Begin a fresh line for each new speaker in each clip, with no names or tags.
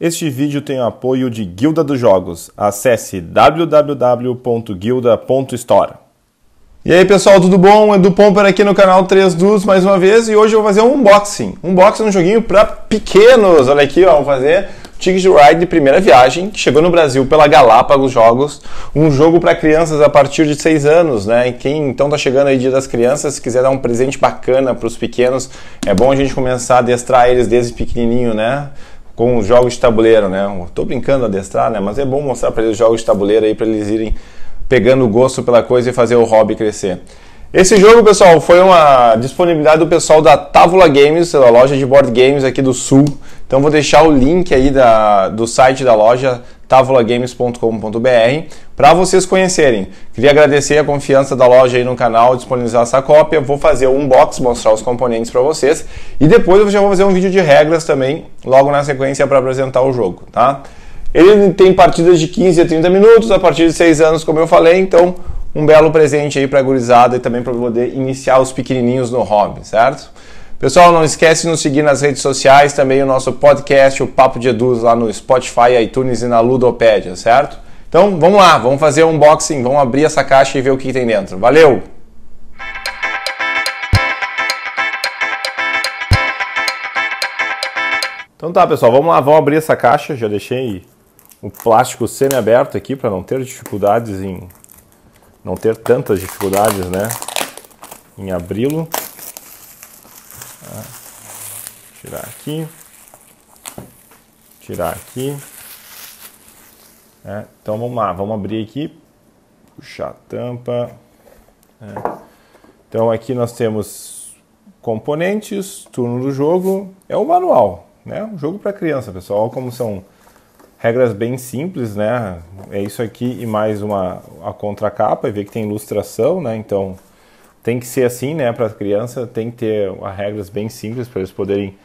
Este vídeo tem o apoio de Guilda dos Jogos. Acesse www.guilda.store. E aí pessoal, tudo bom? Edu Pomper aqui no canal 3 Dus mais uma vez e hoje eu vou fazer um unboxing. Unboxing de um joguinho para pequenos. Olha aqui, ó, vou fazer Ticket Ride de primeira viagem, que chegou no Brasil pela Galápagos Jogos, um jogo para crianças a partir de 6 anos, né? E quem então tá chegando aí Dia das Crianças, se quiser dar um presente bacana para os pequenos, é bom a gente começar a adestrar eles desde pequenininho, né? Com os jogos de tabuleiro, né? Estou brincando a adestrar, né? Mas é bom mostrar para eles os jogos de tabuleiro aí para eles irem pegando o gosto pela coisa e fazer o hobby crescer. Esse jogo, pessoal, foi uma disponibilidade do pessoal da Távola Games, a loja de board games aqui do Sul. Então vou deixar o link aí da, do site da loja tavolagames.com.br para vocês conhecerem. Queria agradecer a confiança da loja aí no canal, disponibilizar essa cópia. Vou fazer um unboxing, mostrar os componentes para vocês e depois eu já vou fazer um vídeo de regras também, logo na sequência para apresentar o jogo, tá? Ele tem partidas de 15 a 30 minutos, a partir de 6 anos, como eu falei, então um belo presente aí para a gurizada e também para poder iniciar os pequenininhos no hobby, certo? Pessoal, não esquece de nos seguir nas redes sociais, também o nosso podcast, o Papo de Eduz, lá no Spotify, iTunes e na Ludopédia, certo? Então, vamos lá, vamos fazer um unboxing, vamos abrir essa caixa e ver o que tem dentro. Valeu! Então tá, pessoal, vamos lá, vamos abrir essa caixa. Já deixei o plástico semi-aberto aqui para não ter dificuldades em não ter tantas dificuldades, né, em abri-lo. Tá. Tirar aqui. Tirar aqui. É, então vamos lá, vamos abrir aqui. Puxar a tampa. É. Então aqui nós temos componentes, turno do jogo. É o manual, né? Um jogo para criança, pessoal. Olha como são regras bem simples, né? É isso aqui e mais uma a contracapa, e ver que tem ilustração, né? Então tem que ser assim, né, para a criança, tem que ter as regras bem simples para eles poderem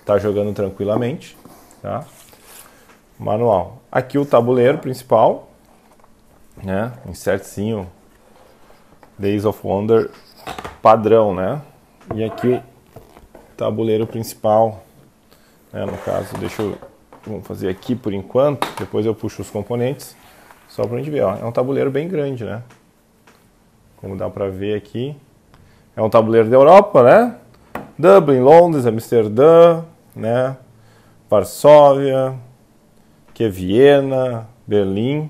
estar tá jogando tranquilamente, tá? Manual. Aqui o tabuleiro principal, né, insertzinho Days of Wonder padrão, né? E aqui o tabuleiro principal, né, no caso, deixa eu vamos fazer aqui por enquanto, depois eu puxo os componentes, só para a gente ver, ó, é um tabuleiro bem grande, né? Como dá para ver aqui, é um tabuleiro da Europa, né? Dublin, Londres, Amsterdã, né? Varsóvia, que é Viena, Berlim.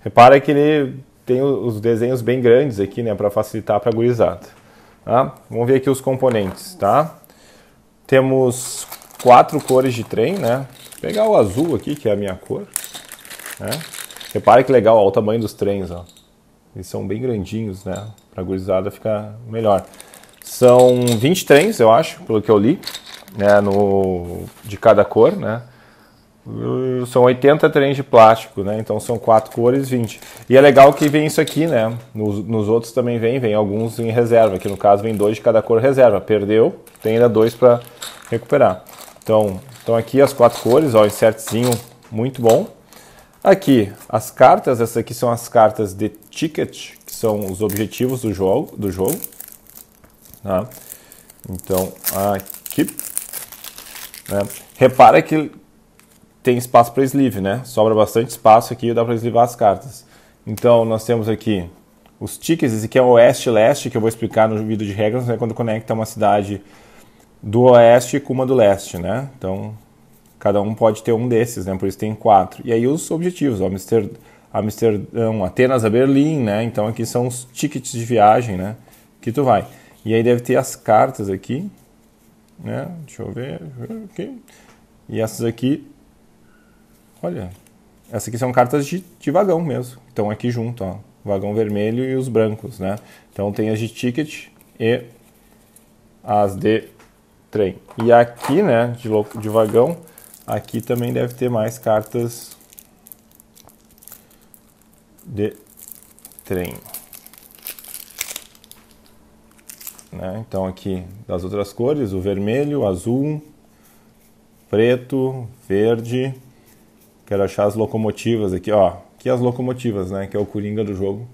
Repara que ele tem os desenhos bem grandes aqui, né, para facilitar para a gurizada. Tá? Vamos ver aqui os componentes, tá? Temos quatro cores de trem, né? Vou pegar o azul aqui, que é a minha cor, né? Repare que legal, ó, o tamanho dos trens, ó. Eles são bem grandinhos, né? Para gurizada ficar melhor. São 20 trens, eu acho, pelo que eu li, né? No, de cada cor, né? São 80 trens de plástico, né? Então são quatro cores, 20. E é legal que vem isso aqui, né? Nos, nos outros também vem, vem alguns em reserva. Aqui no caso vem dois de cada cor reserva. Perdeu, tem ainda dois para recuperar. Então, então aqui as quatro cores, ó, insertzinho muito bom. Aqui, as cartas, essas aqui são as cartas de ticket, que são os objetivos do jogo. Do jogo tá? Então, aqui. Né? Repara que tem espaço para sleeve, né? Sobra bastante espaço aqui, dá para eslivar as cartas. Então, nós temos aqui os tickets, esse aqui é o oeste-leste, que eu vou explicar no vídeo de regras, né? quando conecta uma cidade do oeste com uma do leste, né? Então, Cada um pode ter um desses, né? Por isso tem quatro. E aí os objetivos, ó, Amster, Amsterdão, Atenas a Berlim, né? Então aqui são os tickets de viagem, né? Que tu vai. E aí deve ter as cartas aqui, né? Deixa eu ver, aqui. E essas aqui, olha, essas aqui são cartas de, de vagão mesmo. Então aqui junto, ó, vagão vermelho e os brancos, né? Então tem as de ticket e as de trem. E aqui, né, de, de vagão, Aqui também deve ter mais cartas de trem. Né? Então aqui das outras cores, o vermelho, azul, preto, verde. Quero achar as locomotivas aqui, ó. Aqui as locomotivas, né? Que é o coringa do jogo.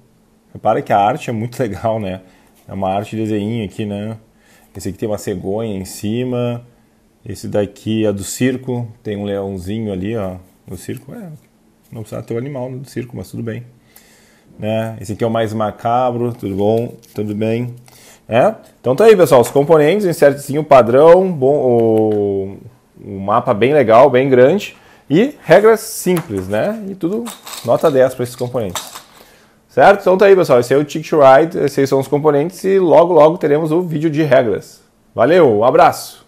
Repara que a arte é muito legal, né? É uma arte de desenho aqui, né? Esse aqui tem uma cegonha em cima. Esse daqui é do circo, tem um leãozinho ali, ó, no circo. É, não precisa ter o um animal no circo, mas tudo bem. Né? Esse aqui é o mais macabro, tudo bom? Tudo bem? É? Então tá aí, pessoal, os componentes, insertzinho padrão, bom, o, um mapa bem legal, bem grande e regras simples, né? E tudo nota 10 para esses componentes. Certo? Então tá aí, pessoal, esse é o Ticket Ride, esses são os componentes e logo logo teremos o vídeo de regras. Valeu, um abraço!